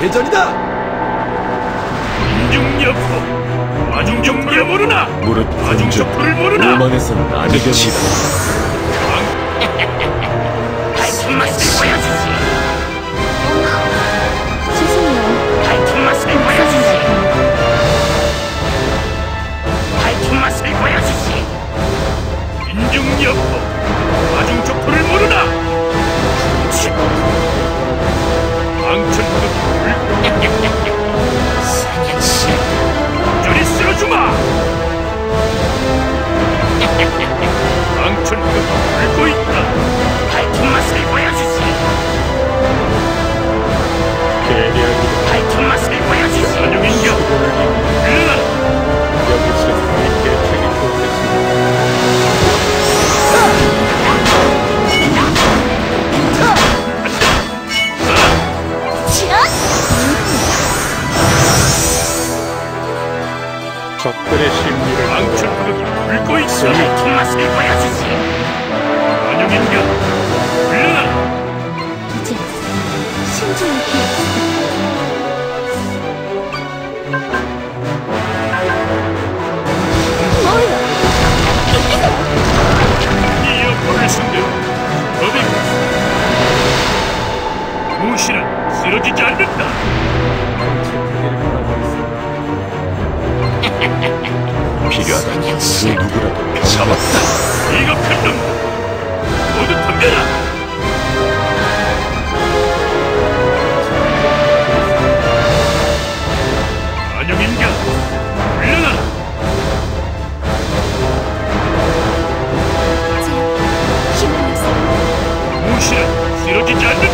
대전이다! 인중여포 아중족불을 모르나 무릇 군주 아중족불을 모르나 오만에서는 아니됩니다. 맛을 일어나 여기서. 적들의 심리를 방천극이 불고 있어. 밝힌 맛을 보여주지 안녕인가 일어나 이제 신중히 무시는 쓰러지지 않는다. 필요하다. 그 누구라도 잡았다. 비겁한 놈. 모두 덤벼라. 무시는 쓰러지지 않는다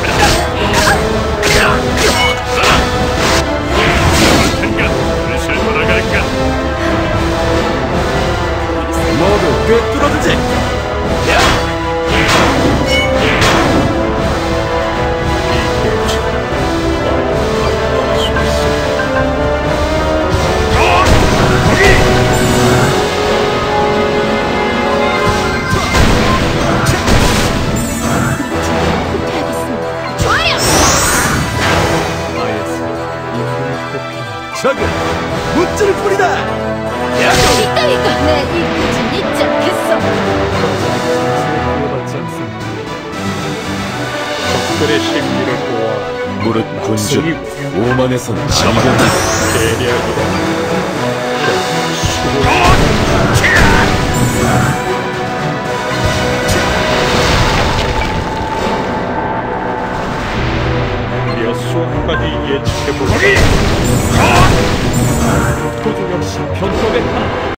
적은 무찌를 뿌리다! 이따위가 내 이끝은 잊지 않겠어. 적들의 심리를 보아 무릇 군주 오만에서는 아니됩니다. 계략이다. 무려 수억 가지 예측해볼 거기! 도중 역시 변덕의 타!